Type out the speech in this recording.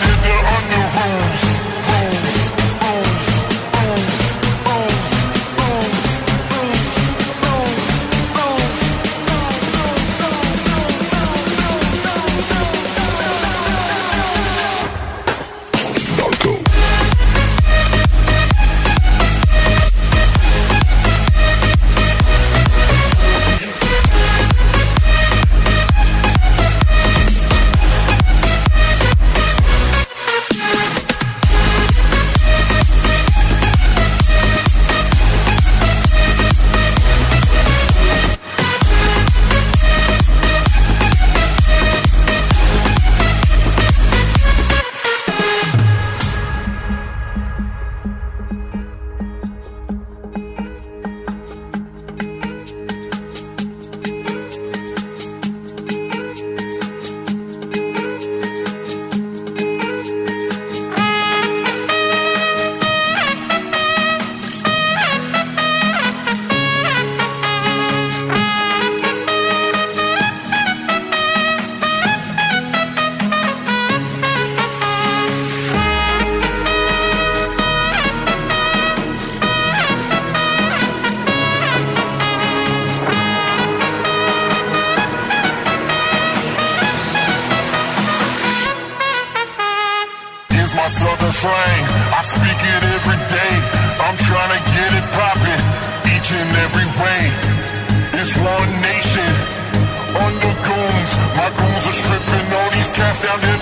these is my southern slang. I speak it every day. I'm trying to get it poppin', each and every way. It's one nation. under goons, my goons are stripping all these cats down here.